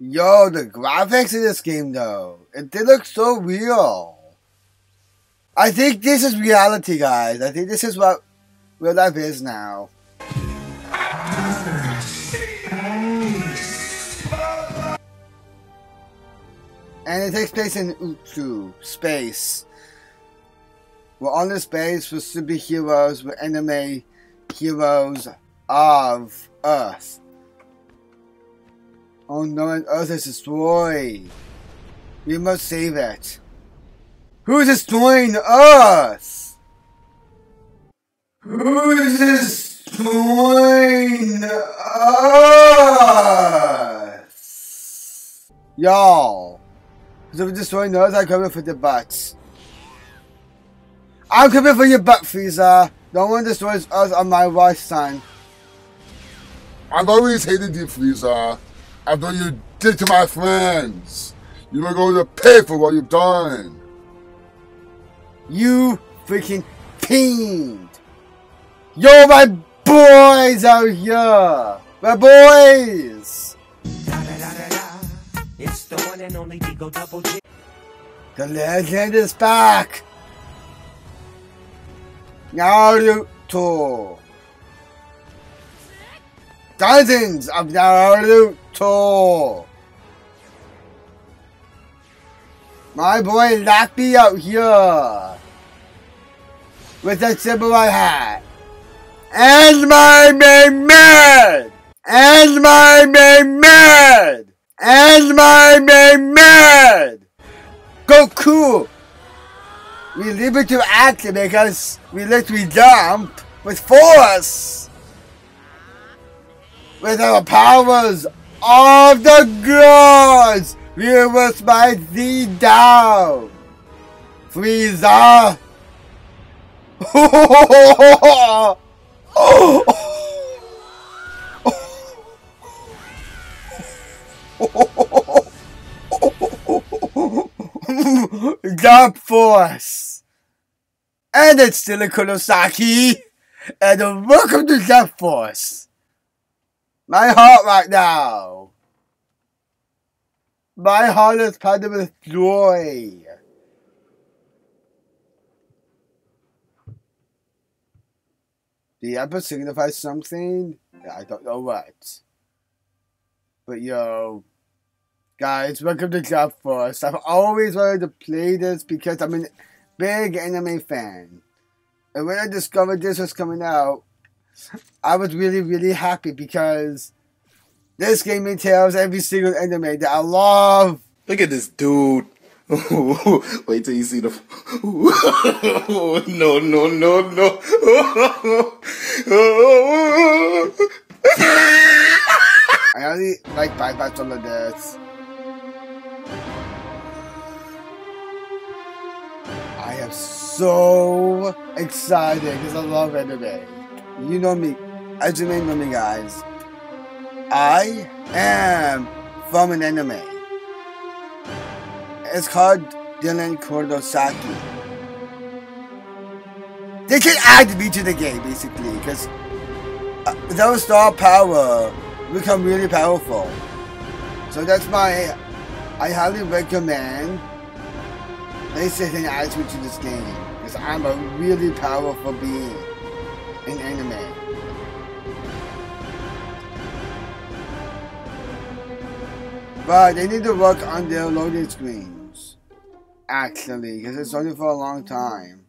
Yo, the graphics in this game though, it they look so real. I think this is reality, guys. I think this is what real life is now. And it takes place in Utsu, space. We're on the space with superheroes, with anime heroes of Earth. Oh no, Earth is destroyed. We must save it. Who is destroying Earth? Who is destroying Earth? Y'all. Because if we're destroying the Earth, I'm coming for the butts. I'm coming for your butt, Frieza. No one destroys us on my watch, son. I've always hated you, Frieza. After you did to my friends. You are going to pay for what you've done. You freaking fiend! Yo, my boys out here! My boys! It's the one and only Digo Double G. The legend is back! Naruto! Dozens of Naruto! My boy Lappy out here! With a samurai hat! And my main man! And my main man! And my main man! Goku! We leave it to act because we literally jump with force! With our powers of the gods! We will smite thee down! Frieza! Dark Force! And it's still a Kurosaki! And welcome to Dark Force! My heart right now! My heart is pounding with joy! The episode signifies something? I don't know what. But yo, guys, welcome to Jump Force. I've always wanted to play this because I'm a big anime fan. And when I discovered this was coming out, I was really, really happy because this game entails every single anime that I love. Look at this dude. Wait till you see the. no, no, no, no. I only like five parts on the deaths. I am so excited because I love anime. You know me, as you may know me, guys. I am from an anime. It's called Dylan Kurosaki. They can add me to the game, basically, because uh, those star power become really powerful. So that's my, I highly recommend they and add me to this game, because I'm a really powerful being in anime. But they need to work on their loading screens. Actually, because it's only for a long time.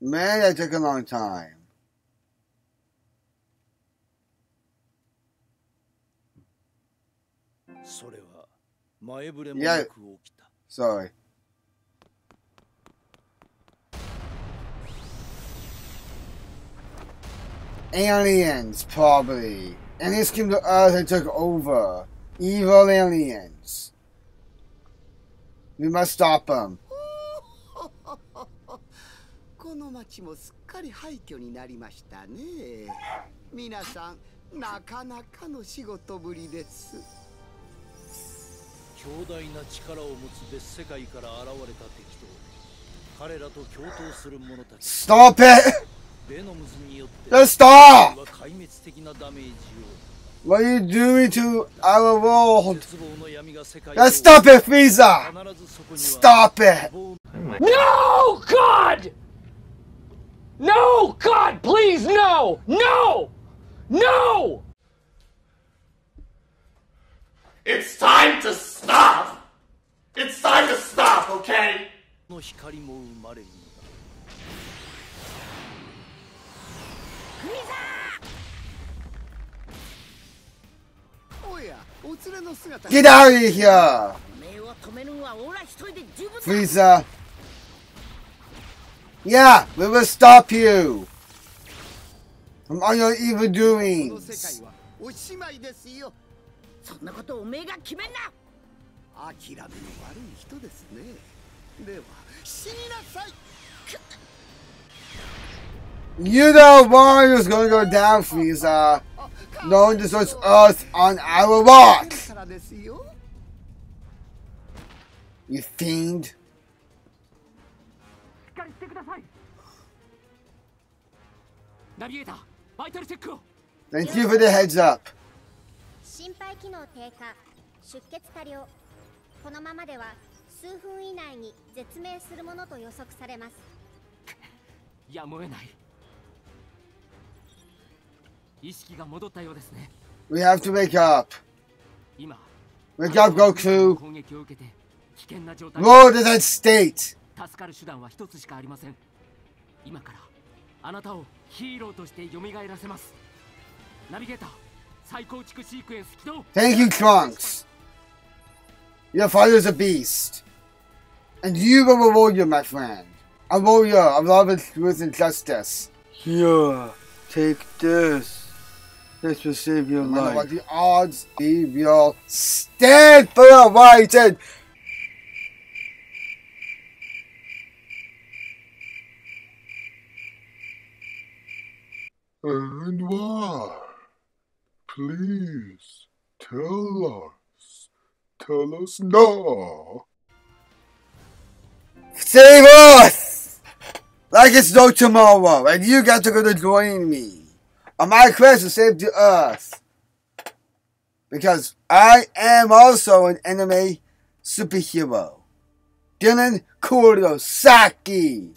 Man, that took a long time. Yeah. Sorry. Aliens, probably. Aliens came to Earth and took over. Evil aliens. We must stop them. この町もすっかり廃墟になりましたね皆さんなかなかの仕事ぶりです強大な力を持つ別世界から現れた敵と彼らと共闘する者たち Stop it! ベノムズによって Just stop! は壊滅的なダメージ What are you doing to our を world? 絶望の闇が世界 Just stop it, Frieza! 必ずそこには Stop it! No, God! No, God, please, no! No! No! It's time to stop! It's time to stop, okay? Get out of here! Frieza! Yeah, we will stop you! From all your evil doings! そんなことおめえが決めんな諦めの悪い人ですねでは死になさい You know Mario is gonna go down, Frieza. No one deserves us on our watch. You fiend. Thank you for the heads up. 心肺機能低下出血多量このままでは数分以内に絶命するものと予測されますやむを得ない意識が戻ったようですね We have to wake up. 今 Wake up, Goku. 攻撃を受けて危険な状態 Lord is at state. 助かる手段は一つしかありません今からあなたをヒーローとして蘇らせますナビゲーター Thank you, Trunks. Your father's a beast. And you are a warrior, my friend. A warrior of love and truth and justice. Here, take this. This will save your no life. What the odds be, will stand for the right and And why? Please tell us. Tell us now. save us! Like it's no tomorrow, and you got to go to join me on my quest to save the Earth. Because I am also an anime superhero. Dylan Kurosaki.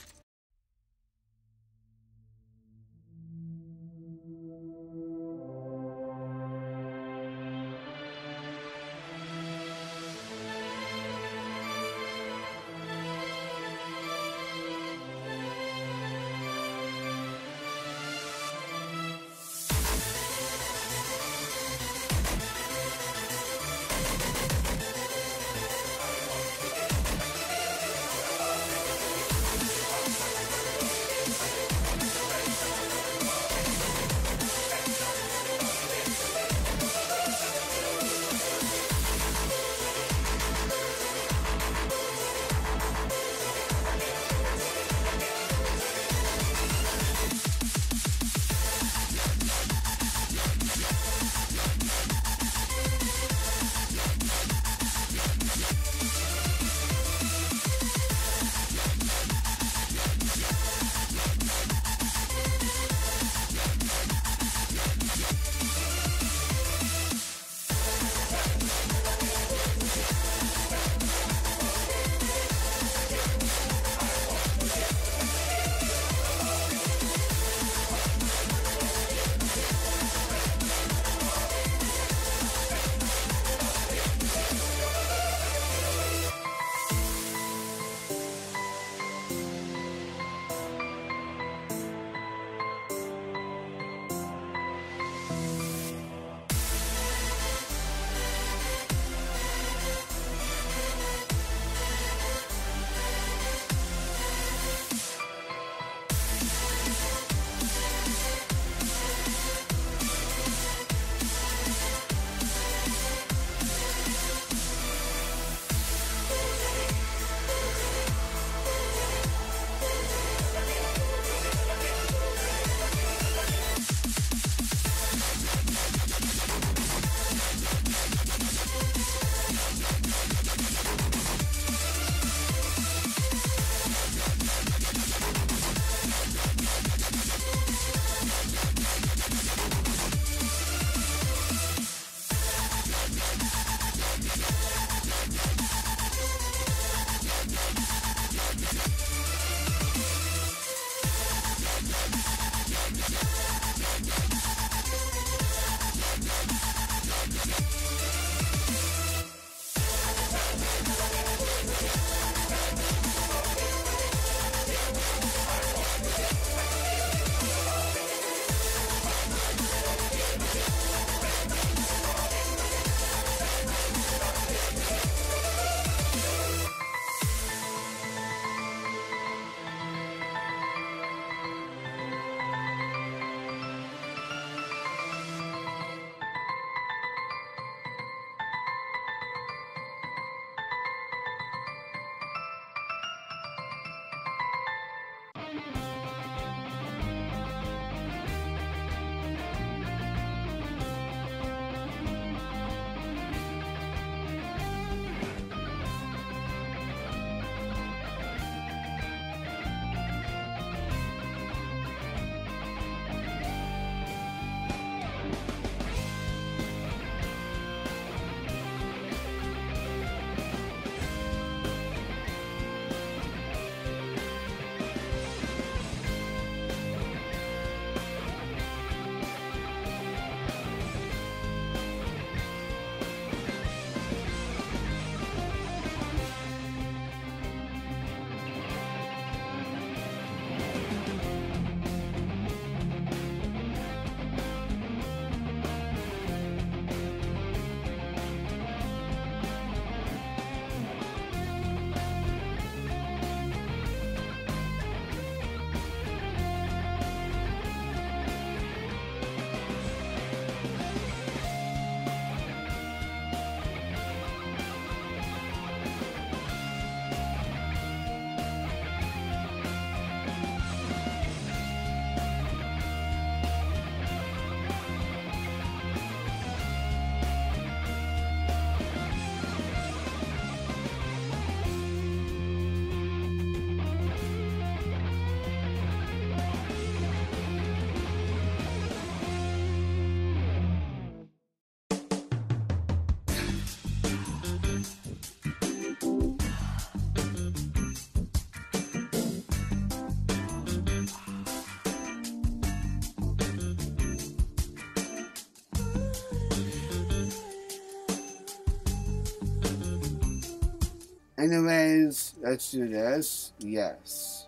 Anyways, let's do this. Yes.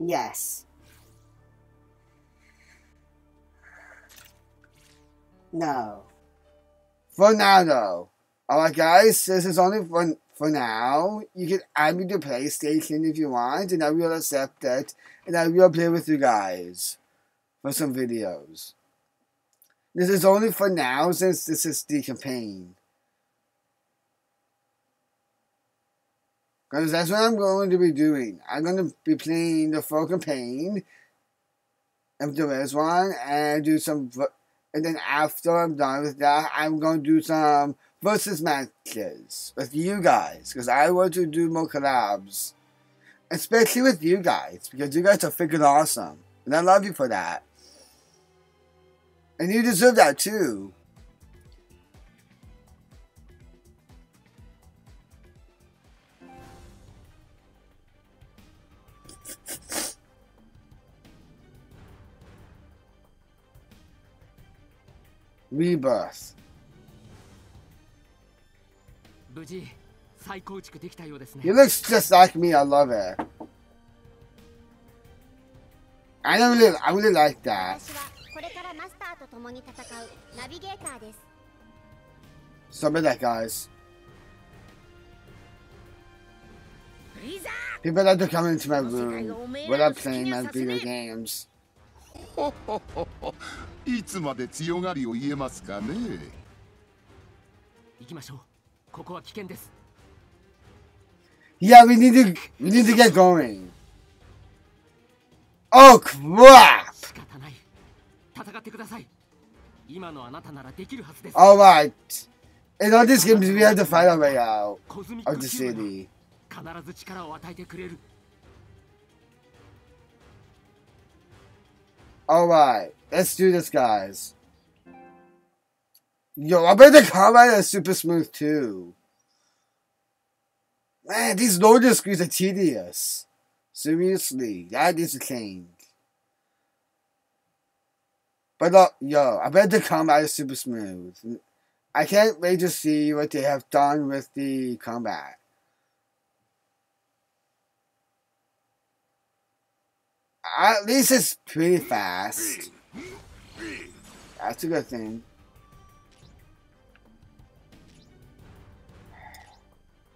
Yes. No. For now, though. Alright, guys, this is only for, for now. You can add me to PlayStation if you want, and I will accept it, and I will play with you guys for some videos. This is only for now, since this is the campaign. Because that's what I'm going to be doing. I'm going to be playing the full campaign, if there is one, and do some and then after I'm done with that, I'm going to do some versus matches with you guys. Because I want to do more collabs. Especially with you guys. Because you guys are freaking awesome. And I love you for that. And you deserve that too. Rebirth. 無事再構築できたようですね He looks just like me. I love it. I don't really, I really like that. 私はこれからマスターと共に戦うナビゲーターです Some of that, guys. フリーザ People like to come into my room without playing my video games. いつまで強がりを言えますかね行きましょうここは危険です Yeah, we need to, we need to get going. Oh crap! 仕方ない戦ってください今のあなたならできるはずです All right. In all these games, we have to fight our way out of ク the city. 必ず力を与えてくれる All right, let's do this, guys. Yo, I bet the combat is super smooth too. Man, these loading screens are tedious. Seriously, that is a change. But uh, yo, I bet the combat is super smooth. I can't wait to see what they have done with the combat. At least it's pretty fast. That's a good thing.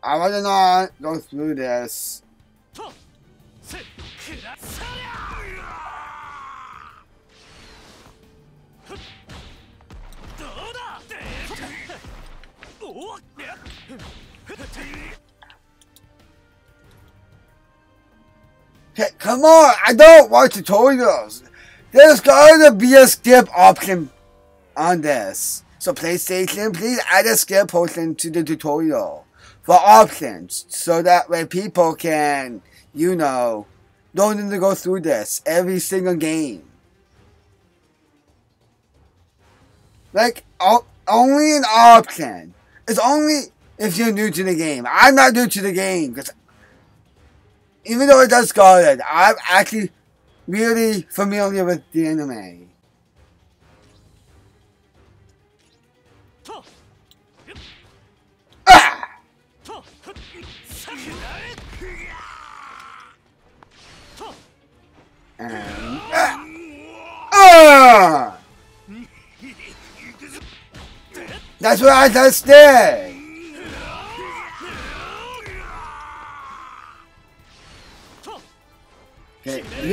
I want to not go through this. Come on! I don't want tutorials! There's going to be a skip option on this. So PlayStation, please add a skip option to the tutorial for options so that way people can, you know, don't need to go through this every single game. Like, only an option. It's only if you're new to the game. I'm not new to the game because even though it does Scarlet, I'm actually really familiar with the anime. Ah! And! Ah! Ah! That's what I just did!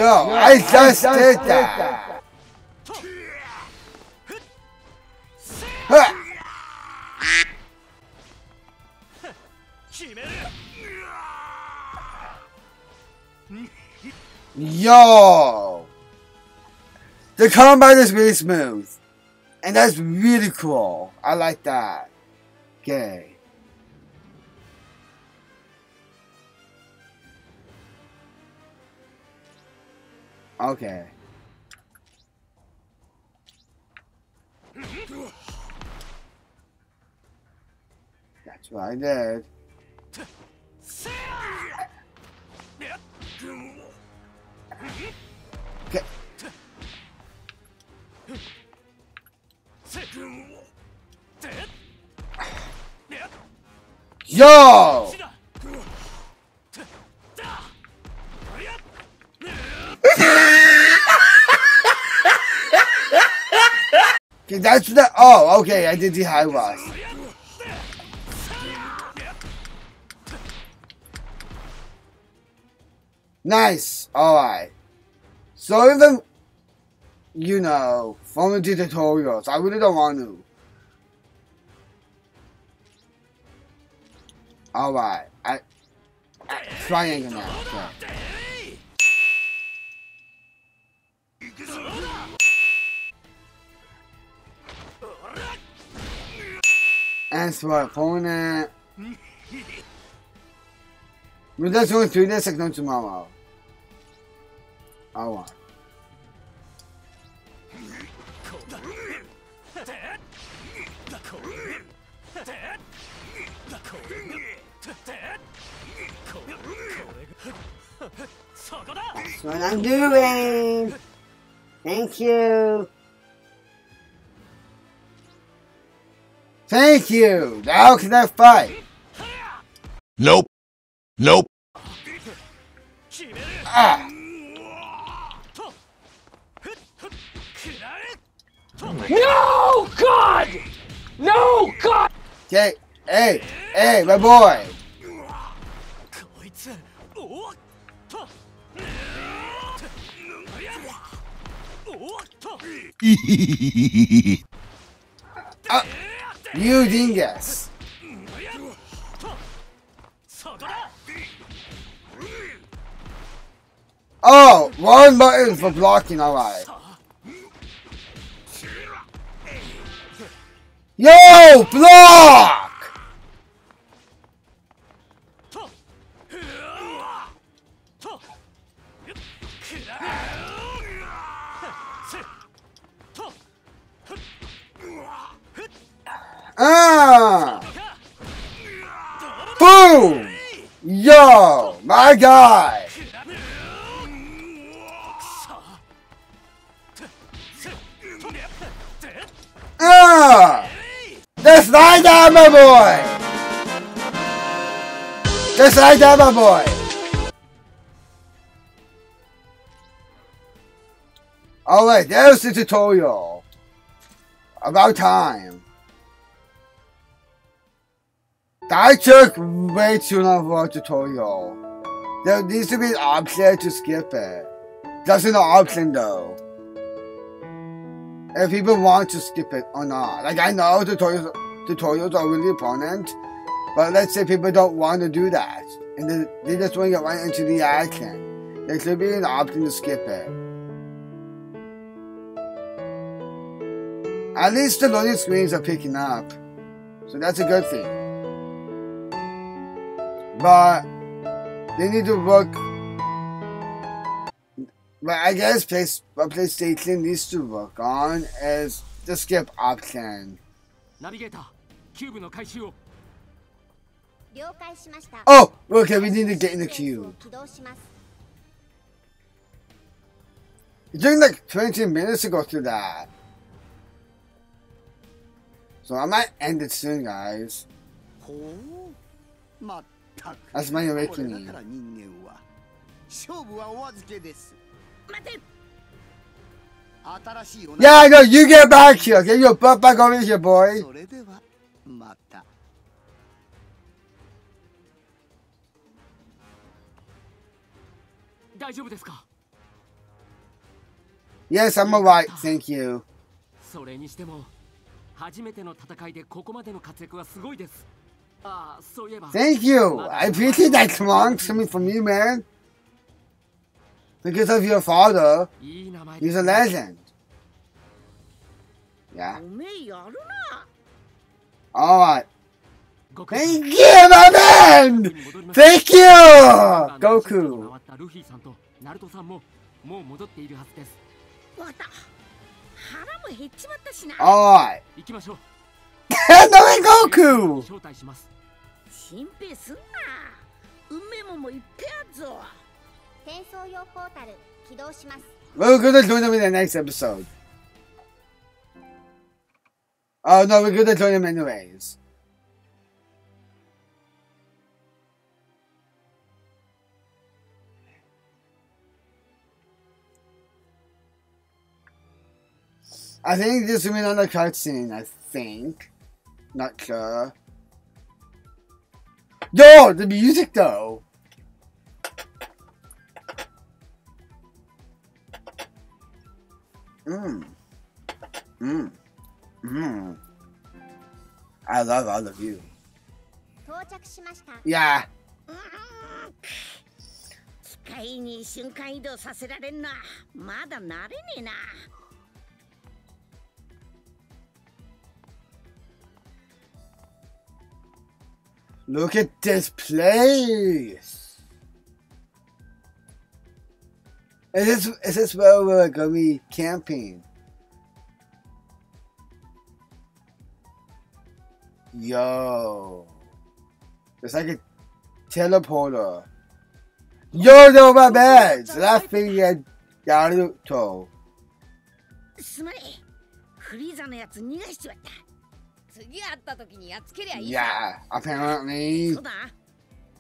Yo, I, just I just did, did that. that. Yo! The combat is really smooth. And that's really cool. I like that. Okay. Okay. That's what I did. Okay. Yo! Okay. I did the high rock. Nice. All right. So even, you know, from the tutorials, I really don't want to. All right. I, I triangle now. Okay. So opponent. We're just going through this like no tomorrow. All right. That's what I'm doing. Thank you. Thank you. Now can I fight? Nope. Nope. Ah. No, God! No, God! Okay. Hey, hey, my boy. Ah, you dingus. Oh, one button for blocking, alright. Yo, block! Ah! Boom! Yo, my guy! Ah! That's like that, my boy! That's like that, my boy! Alright, there's the tutorial. About time. That took way too long for a tutorial. There needs to be an option to skip it. That's an option though. If people want to skip it or not. Like I know tutorials tutorials are really important, but let's say people don't want to do that. And they, they just want to get right into the action. There should be an option to skip it. At least the loading screens are picking up. So that's a good thing but they need to work. But I guess place, what PlayStation needs to work on is the skip option. Oh, okay, we need to get in the queue. It took like 20 minutes to go through that. So I might end it soon, guys. Oh, たく That's my これ awakening. だから人間は勝負はお預けです待て新しいお Yeah, I know, you get back here. Get your butt back over here, boy. それではまた大丈夫ですか Yes, I'm alright. Thank you. それにしても初めての戦いでここまでの活躍はすごいです Thank you. I appreciate that song coming from you, man. Because of your father, he's a legend. Yeah. Alright. Thank you, my man! Thank you! Goku! Alright handling Goku! 心配すんな梅ももいっぺやぞ転送用ポータル起動します We're gonna join him in the next episode. Oh no, we're gonna join him anyways. I think this will be another cutscene, I think. Not sure. Yo, the music though. Mmm. Mmm. Mmm. I love all of you. 到着しました Yeah. 機械に瞬間移動させられんなまだ慣れねえな Look at this place. Is this, is this where we're gonna be camping? Yo. It's like a teleporter. Yo, no, my bad. So that thing had Naruto. すまねえフリーザのやつ逃がしちまった 次会った時にやっつけりゃいい Yeah, apparently. そうだ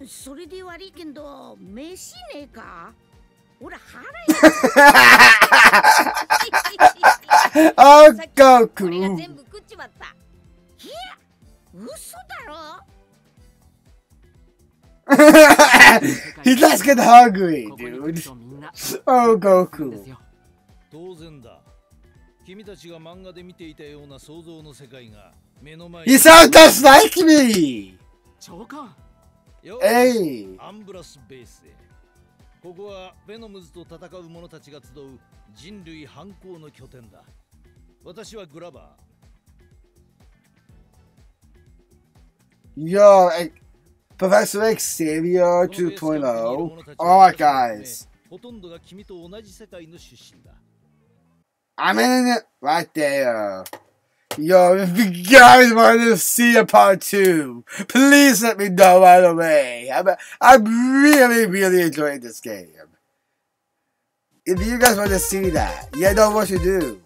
それで悪いけど飯ねえか？ほら腹 oh, さっき俺が Goku. 全部食っちまったいや嘘だろ？he just get hungry, dude. るとみんな Oh, で Goku. 当然だ君たちが漫画で見ていたような想像の世界が He sounds like me! Hey! アンブラスベースへ。ここはベノムズと戦う者たちが集う人類反抗の拠点だ。私はグラバー。Yo, Professor Xavier 2.0 Alright guys. I'm in it right there. Yo, if you guys want to see a part two, please let me know right away. I'm, I'm really, really enjoying this game. If you guys want to see that, you know what to do.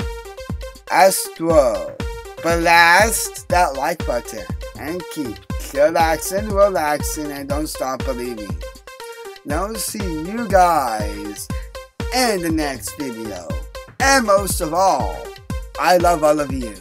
Astro, blast that like button and keep relaxing, relaxing, and don't stop believing. Now see you guys in the next video. And most of all, I love all of you.